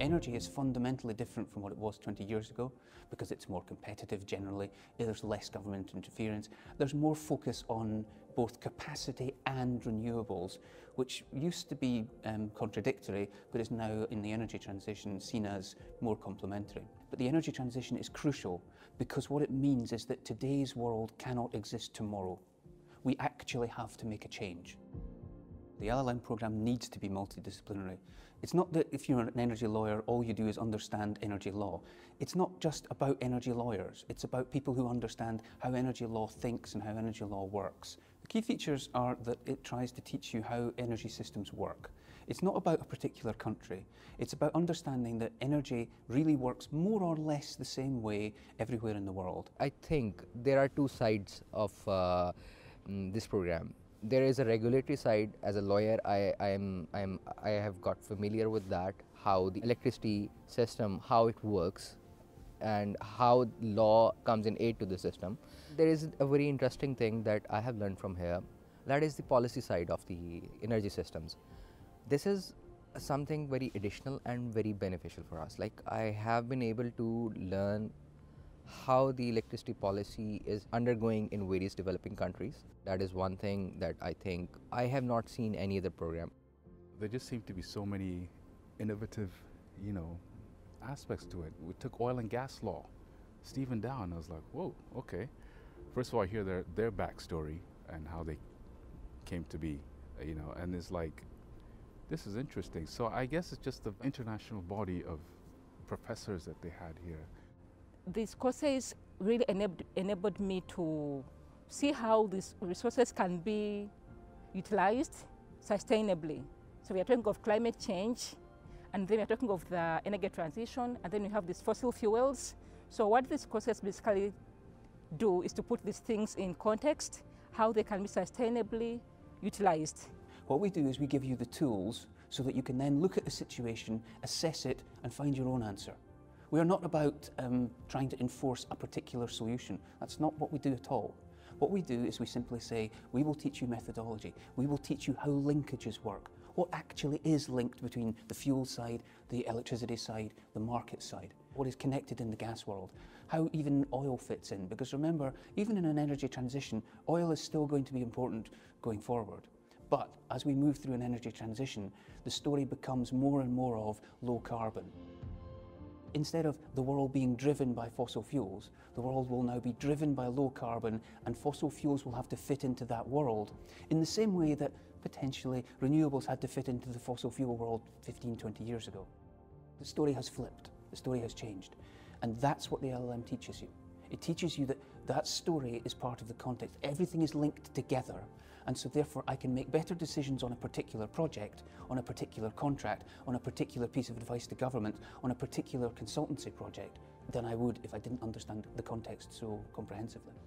Energy is fundamentally different from what it was 20 years ago because it's more competitive generally, there's less government interference, there's more focus on both capacity and renewables, which used to be um, contradictory but is now in the energy transition seen as more complementary. But the energy transition is crucial because what it means is that today's world cannot exist tomorrow. We actually have to make a change. The LLM program needs to be multidisciplinary. It's not that if you're an energy lawyer, all you do is understand energy law. It's not just about energy lawyers. It's about people who understand how energy law thinks and how energy law works. The key features are that it tries to teach you how energy systems work. It's not about a particular country. It's about understanding that energy really works more or less the same way everywhere in the world. I think there are two sides of uh, mm, this program there is a regulatory side. As a lawyer, I, I am I am I have got familiar with that. How the electricity system, how it works, and how law comes in aid to the system. There is a very interesting thing that I have learned from here. That is the policy side of the energy systems. This is something very additional and very beneficial for us. Like I have been able to learn how the electricity policy is undergoing in various developing countries. That is one thing that I think I have not seen any other program. There just seem to be so many innovative, you know, aspects to it. We took oil and gas law, Stephen Dow. I was like, whoa, okay. First of all, I hear their, their backstory and how they came to be, uh, you know, and it's like, this is interesting. So I guess it's just the international body of professors that they had here these courses really enabled, enabled me to see how these resources can be utilized sustainably. So we are talking of climate change, and then we're talking of the energy transition, and then we have these fossil fuels. So what these courses basically do is to put these things in context, how they can be sustainably utilized. What we do is we give you the tools so that you can then look at the situation, assess it, and find your own answer. We are not about um, trying to enforce a particular solution. That's not what we do at all. What we do is we simply say, we will teach you methodology. We will teach you how linkages work. What actually is linked between the fuel side, the electricity side, the market side? What is connected in the gas world? How even oil fits in? Because remember, even in an energy transition, oil is still going to be important going forward. But as we move through an energy transition, the story becomes more and more of low carbon. Instead of the world being driven by fossil fuels, the world will now be driven by low carbon and fossil fuels will have to fit into that world in the same way that potentially renewables had to fit into the fossil fuel world 15, 20 years ago. The story has flipped, the story has changed. And that's what the LLM teaches you. It teaches you that that story is part of the context. Everything is linked together and so therefore I can make better decisions on a particular project, on a particular contract, on a particular piece of advice to government, on a particular consultancy project than I would if I didn't understand the context so comprehensively.